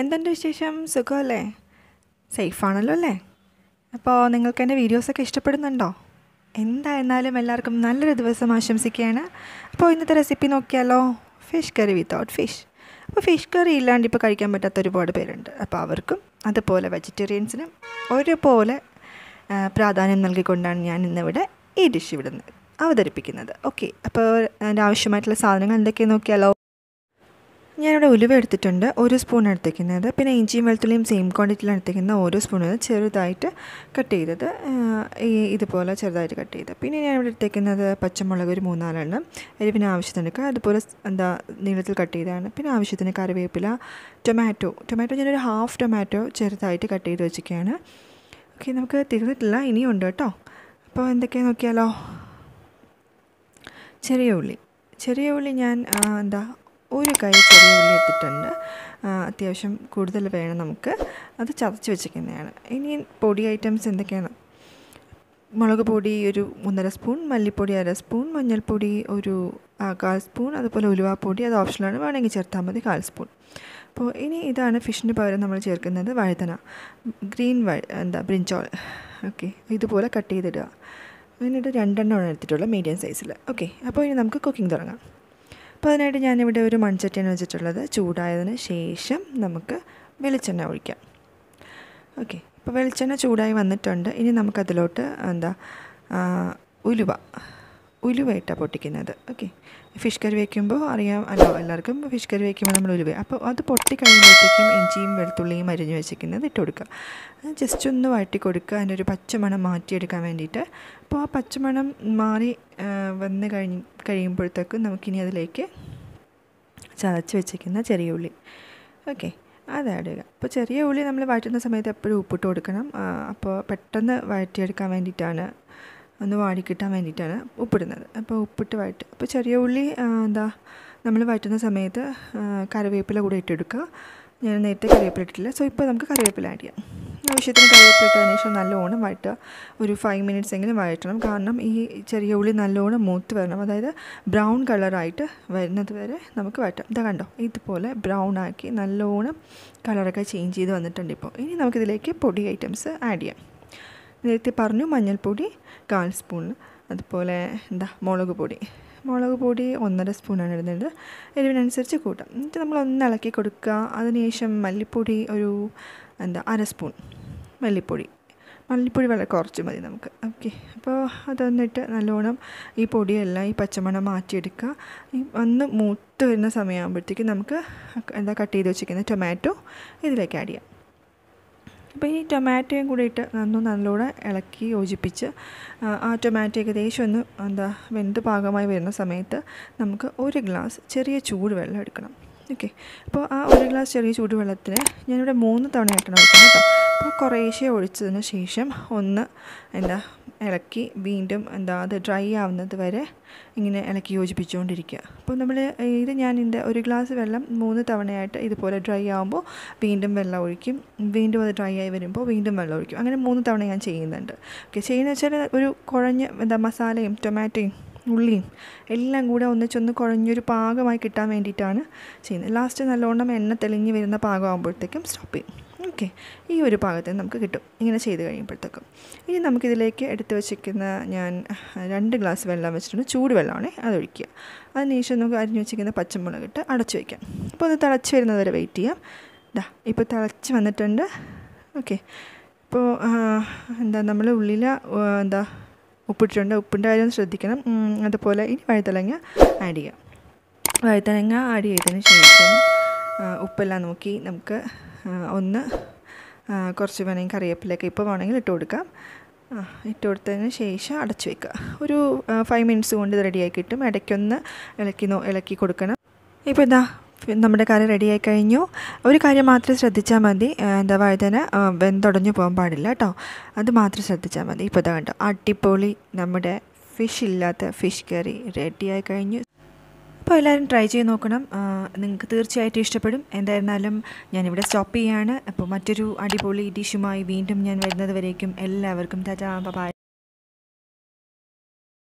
എന്തുണ്ട് വിശേഷം? സുഖമല്ലേ? സേഫാണല്ലോ അല്ലേ അപ്പോൾ നിങ്ങൾക്ക് എന്റെ വീഡിയോസൊക്കെ ഇഷ്ടപ്പെടുന്നുണ്ടോ? എന്തായിരുന്നാലും എല്ലാവർക്കും നല്ലൊരു ദിവസം ആശംസിക്കുകയാണ്. അപ്പോൾ ഇന്നത്തെ റെസിപ്പി നോക്കിയാലോ? Fish curry without fish. അപ്പോൾ ഫിഷ് കറി ഇല്ലാണ്ട് ഇപ്പോൾ കഴിക്കാൻ പറ്റാത്ത ഒരുപാട് പേരുണ്ട്. അപ്പോൾ അവർക്കും അതുപോലെ വെജിറ്റേറിയൻസിനും ഒരുപോലെ പ്രാധാന്യം നൽകിക്കൊണ്ടാണ് ഞാൻ ഇന്നിവിടെ ഈ ഡിഷ് ഇവിടെ നിന്ന് അവതരിപ്പിക്കുന്നത്. ഓക്കെ അപ്പോൾ അതിന്റെ ആവശ്യമായിട്ടുള്ള സാധനങ്ങൾ എന്തൊക്കെയാണെന്ന് നോക്കിയാലോ? ഞാനിവിടെ ഉലുവ എടുത്തിട്ടുണ്ട് ഒരു സ്പൂൺ എടുത്തേക്കുന്നത്. പിന്നെ ഇഞ്ചിയും വെളുത്തുള്ളിയും സെയിം ക്വാണ്ടിറ്റിയിലാണ് എടുത്തേക്കുന്നത്. ഓരോ സ്പൂണിൽ ചെറുതായിട്ട് കട്ട് ചെയ്തത്. ഈ ഇതുപോലെ ചെറുതായിട്ട് കട്ട് ചെയ്ത് പിന്നെ ഞാനിവിടെ എടുത്തേക്കുന്നത് പച്ചമുളക് ഒരു മൂന്നാലെണ്ണം. എരിവിന് ആവശ്യത്തിന് എടുക്കുക അതുപോലെ എന്താ നീളത്തിൽ കട്ട് ചെയ്തതാണ്. പിന്നെ ആവശ്യത്തിന് കറിവേപ്പില ടൊമാറ്റോ ടൊമാറ്റോ ഞാനൊരു ഹാഫ് ടൊമാറ്റോ ചെറുതായിട്ട് കട്ട് ചെയ്ത് വെച്ചിരിക്കുകയാണ്. ഓക്കെ നമുക്ക് തീർന്നിട്ടില്ല ഇനിയും ഉണ്ട് കേട്ടോ. അപ്പോൾ എന്തൊക്കെയാണെന്ന് നോക്കിയാലോ? ചെറിയ ഉള്ളി. ചെറിയ ഉള്ളി ഞാൻ എന്താ ഒരു കൈ ചെറിയ ഉള്ളി എടുത്തിട്ടുണ്ട്. അത്യാവശ്യം കൂടുതൽ വേണം നമുക്ക്. അത് ചതച്ച് വെച്ചിരിക്കുന്നതാണ്. ഇനി പൊടി ഐറ്റംസ് എന്തൊക്കെയാണ്? മുളക് പൊടി ഒരു ഒന്നര സ്പൂൺ മല്ലിപ്പൊടി അര സ്പൂൺ മഞ്ഞൾപ്പൊടി ഒരു കാൽ സ്പൂൺ അതുപോലെ ഉലുവാപ്പൊടി അത് ഓപ്ഷനാണ് വേണമെങ്കിൽ ചേർത്താൽ മതി കാൽ സ്പൂൺ. അപ്പോൾ ഇനി ഇതാണ് ഫിഷിന് പകരം നമ്മൾ ചേർക്കുന്നത് വഴുതന. ഗ്രീൻ വഴ എന്താ ബ്രിഞ്ചോൾ ഓക്കെ ഇതുപോലെ കട്ട് ചെയ്തിടുക. എന്നിട്ട് രണ്ടെണ്ണമാണ് എടുത്തിട്ടുള്ളത് മീഡിയം സൈസിൽ ഓക്കെ അപ്പോൾ ഇനി നമുക്ക് കുക്കിംഗ് തുടങ്ങാം. അപ്പോൾ അതിനായിട്ട് ഞാനിവിടെ ഒരു മൺചട്ടിയാണ് വെച്ചിട്ടുള്ളത്. ചൂടായതിന് ശേഷം നമുക്ക് വെളിച്ചെണ്ണ ഒഴിക്കാം. ഓക്കെ. അപ്പോൾ വെളിച്ചെണ്ണ ചൂടായി വന്നിട്ടുണ്ട്. ഇനി നമുക്കതിലോട്ട് എന്താ ഉലുവ. ഉലുവ ഇട്ടാണ് പൊട്ടിക്കുന്നത്. ഓക്കെ. ഫിഷ് കറി വയ്ക്കുമ്പോൾ അറിയാം അല്ലോ എല്ലാവർക്കും ഫിഷ് കറി വയ്ക്കുമ്പോൾ നമ്മൾ ഉലുവ. അപ്പോൾ അത് പൊട്ടി കഴിയുമ്പോഴത്തേക്കും ഇഞ്ചിയും വെളുത്തുള്ളിയും അരിഞ്ഞ് വെച്ചിരിക്കുന്നത് ഇട്ട് കൊടുക്കുക. ജസ്റ്റ് ഒന്ന് വഴറ്റി കൊടുക്കുക. അതിന്റെ ഒരു പച്ചമണം മാറ്റിയെടുക്കാൻ വേണ്ടിയിട്ട്. അപ്പോൾ ആ പച്ചമണം മാറി വന്ന് കഴിഞ്ഞ് കഴിയുമ്പോഴത്തേക്കും നമുക്കിനി അതിലേക്ക് ചതച്ച് വെച്ചിരിക്കുന്ന ചെറിയ ഉള്ളി. ഓക്കെ അത് ആഡ് ചെയ്യുക. അപ്പോൾ ചെറിയ ഉള്ളി നമ്മൾ വഴറ്റുന്ന സമയത്ത് എപ്പോഴും ഉപ്പിട്ട് കൊടുക്കണം. അപ്പോൾ പെട്ടെന്ന് വഴറ്റിയെടുക്കാൻ വേണ്ടിയിട്ടാണ് ഒന്ന് വാടിക്കിട്ടാൻ വേണ്ടിയിട്ടാണ് ഉപ്പിടുന്നത്. അപ്പോൾ ഉപ്പിട്ട് വഴറ്റുക അപ്പോൾ ചെറിയ ഉള്ളി എന്താ നമ്മൾ വഴറ്റുന്ന സമയത്ത് കറിവേപ്പില കൂടെ ഇട്ടെടുക്കുക. ഞാൻ നേരത്തെ കറിവേപ്പില ഇട്ടിട്ടില്ല. സോ ഇപ്പോൾ നമുക്ക് കറിവേപ്പില ആഡ് ചെയ്യാം. ആവശ്യത്തിന് കറിവേപ്പില ഇട്ടതിന് ശേഷം നല്ലോണം വഴറ്റുക. ഒരു ഫൈവ് മിനിറ്റ്സ് എങ്കിലും വഴറ്റണം. കാരണം ഈ ചെറിയ ഉള്ളി നല്ലോണം മൂത്ത് വരണം. അതായത് ബ്രൗൺ കളറായിട്ട് വരുന്നത് വരെ നമുക്ക് വഴറ്റാം. ഇതാ കണ്ടോ? ഇതുപോലെ ബ്രൗൺ ആക്കി നല്ലോണം കളറൊക്കെ ചേഞ്ച് ചെയ്ത് വന്നിട്ടുണ്ട് ഇപ്പോൾ. ഇനി നമുക്കിതിലേക്ക് പൊടി ഐറ്റംസ് ആഡ് ചെയ്യാം. നേരത്തെ പറഞ്ഞു മഞ്ഞൾപ്പൊടി കാൽ സ്പൂൺ അതുപോലെ എന്താ മുളക് പൊടി. മുളക് പൊടി ഒന്നര സ്പൂണാണ് ഇടുന്നത്. എരിവിനനുസരിച്ച് കൂട്ടാം. എന്നിട്ട് നമ്മൾ ഒന്ന് ഇളക്കി കൊടുക്കുക. അതിനുശേഷം മല്ലിപ്പൊടി ഒരു എന്താ അര സ്പൂൺ മല്ലിപ്പൊടി. മല്ലിപ്പൊടി വളരെ കുറച്ച് മതി നമുക്ക്. ഓക്കെ. അപ്പോൾ അതൊന്നിട്ട് നല്ലോണം ഈ പൊടിയെല്ലാം ഈ പച്ചമണം മാറ്റിയെടുക്കുക. ഒന്ന് മൂത്ത് വരുന്ന സമയമാകുമ്പോഴത്തേക്കും നമുക്ക് എന്താ കട്ട് ചെയ്ത് വെച്ചിരിക്കുന്ന ടൊമാറ്റോ ഇതിലേക്ക് ആഡ് ചെയ്യാം. അപ്പോൾ ഈ ടൊമാറ്റോയും കൂടി ഇട്ട് നന്നു നല്ലോണം ഇളക്കി യോജിപ്പിച്ച് ആ, ടൊമാറ്റോ ഏകദേശം ഒന്ന് എന്താ വെന്ത് പാകമായി വരുന്ന സമയത്ത് നമുക്ക് ഒരു ഗ്ലാസ് ചെറിയ ചൂട് വെള്ളം എടുക്കണം. ഓക്കെ. അപ്പോൾ ആ ഒരു ഗ്ലാസ് ചെറിയ ചൂടുവെള്ളത്തിന് ഞാനിവിടെ മൂന്ന് തവണയായിട്ടാണ് ഒഴിക്കുന്നത് കേട്ടോ. കുറേശ്ശെ ഒഴിച്ചതിന് ശേഷം ഒന്ന് എന്താ ഇളക്കി വീണ്ടും എന്താ അത് ഡ്രൈ ആവുന്നത് വരെ ഇങ്ങനെ ഇളക്കി യോജിപ്പിച്ചുകൊണ്ടിരിക്കുക. അപ്പോൾ നമ്മൾ ഇത് ഞാൻ ഇതിന്റെ ഒരു ഗ്ലാസ് വെള്ളം മൂന്ന് തവണയായിട്ട് ഇതുപോലെ ഡ്രൈ ആകുമ്പോൾ വീണ്ടും വെള്ളം ഒഴിക്കും. വീണ്ടും അത് ഡ്രൈ ആയി വരുമ്പോൾ വീണ്ടും വെള്ളം ഒഴിക്കും. അങ്ങനെ മൂന്ന് തവണ ഞാൻ ചെയ്യുന്നുണ്ട്. ഓക്കെ ചെയ്യുന്ന വെച്ചാൽ ഒരു കുഴഞ്ഞ എന്താ മസാലയും ടൊമാറ്റോയും ഉള്ളിയും എല്ലാം കൂടെ ഒന്നിച്ചൊന്ന് കുഴഞ്ഞൊരു പാകമായി കിട്ടാൻ വേണ്ടിയിട്ടാണ് ചെയ്യുന്നത്. ലാസ്റ്റ് നല്ലോണം എണ്ണ തെളിഞ്ഞ് വരുന്ന പാകമാകുമ്പോഴത്തേക്കും സ്റ്റോപ്പ് ചെയ്യും. ഓക്കെ ഈ ഒരു പാകത്തിൽ നമുക്ക് കിട്ടും. ഇങ്ങനെ ചെയ്ത് കഴിയുമ്പോഴത്തേക്കും. ഇനി നമുക്കിതിലേക്ക് എടുത്ത് വെച്ചിരിക്കുന്ന ഞാൻ രണ്ട് ഗ്ലാസ് വെള്ളം വെച്ചിട്ടുണ്ട്. ചൂട് വെള്ളമാണ് അതൊഴിക്കുക. അതിനുശേഷം നമുക്ക് അരിഞ്ഞു വെച്ചിരിക്കുന്ന പച്ചമുളക് ഇട്ട് അടച്ചു വയ്ക്കാം. അപ്പോൾ അത് തിളച്ച് വരുന്നത് വരെ വെയിറ്റ് ചെയ്യാം. ഇതാ ഇപ്പോൾ തിളച്ച് വന്നിട്ടുണ്ട്. ഓക്കെ ഇപ്പോൾ എന്താ നമ്മൾ ഉള്ളിൽ എന്താ ഉപ്പിട്ടിട്ടുണ്ട്. ഉപ്പിന്റെ കാര്യം ശ്രദ്ധിക്കണം. അതുപോലെ ഇനി വഴുതലങ്ങ ആഡ് ചെയ്യാം. വഴുതനങ്ങ ആഡ് ചെയ്തതിന് ശേഷം ഉപ്പെല്ലാം നോക്കി നമുക്ക് ഒന്ന് കുറച്ച് വേണമെങ്കിൽ കറിവേപ്പിലൊക്കെ ഇപ്പോൾ വേണമെങ്കിൽ ഇട്ട് കൊടുക്കാം. ഇട്ട് കൊടുത്തതിന് ശേഷം അടച്ചു വെക്കുക. ഒരു ഫൈവ് മിനിറ്റ്സ് കൊണ്ട് ഇത് റെഡിയായി ഇടയ്ക്കൊന്ന് ഇളക്കി നോ ഇളക്കി കൊടുക്കണം. ഇപ്പോൾ ഇതാ നമ്മുടെ കറി റെഡിയായി കഴിഞ്ഞു. ഒരു കാര്യം മാത്രം ശ്രദ്ധിച്ചാൽ മതി. എന്താ വഴുതന വെന്തുടഞ്ഞു പോകാൻ പാടില്ല കേട്ടോ. അത് മാത്രം ശ്രദ്ധിച്ചാൽ മതി. ഇപ്പോൾ ഇതാ കണ്ടോ അടിപൊളി നമ്മുടെ ഫിഷ് ഇല്ലാത്ത ഫിഷ് കറി റെഡിയായി കഴിഞ്ഞു. അപ്പോൾ എല്ലാവരും ട്രൈ ചെയ്ത് നോക്കണം. നിങ്ങൾക്ക് തീർച്ചയായിട്ടും ഇഷ്ടപ്പെടും. എന്തായിരുന്നാലും ഞാനിവിടെ സ്റ്റോപ്പ് ചെയ്യാണ്. അപ്പോൾ മറ്റൊരു അടിപൊളി ഡിഷുമായി വീണ്ടും ഞാൻ വരുന്നത് വരേക്കും. എല്ലാവർക്കും ടാറ്റാ ബൈ